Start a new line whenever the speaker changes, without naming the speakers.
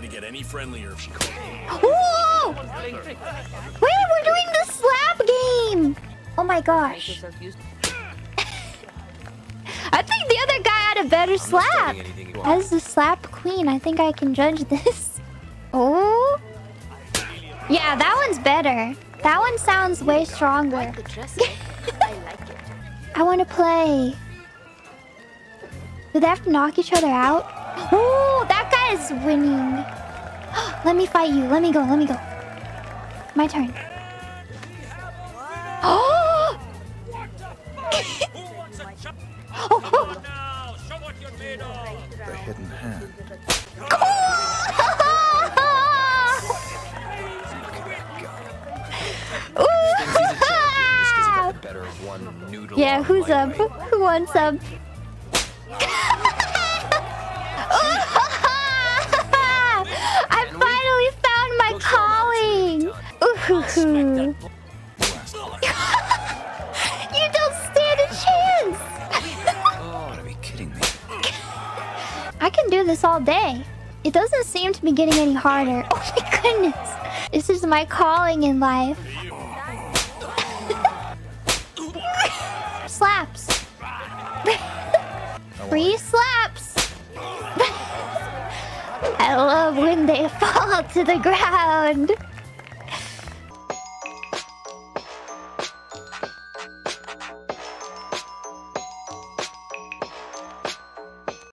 gonna get any friendlier if she calls me.
Whoa! Wait, we're doing the slap game! Oh my gosh. I think the other guy had a better slap. As the slap queen, I think I can judge this. Oh? Yeah, that one's better. That one sounds way stronger. I want to play. Do they have to knock each other out? Oh. Is winning. Let me fight you. Let me go. Let me go. My turn. Oh! oh, oh.
The hidden hand.
yeah, who's up? Who wants up? You don't stand a chance.
Oh, to be kidding me.
I can do this all day. It doesn't seem to be getting any harder. Oh my goodness. This is my calling in life. slaps. Free slaps. I love when they fall to the ground.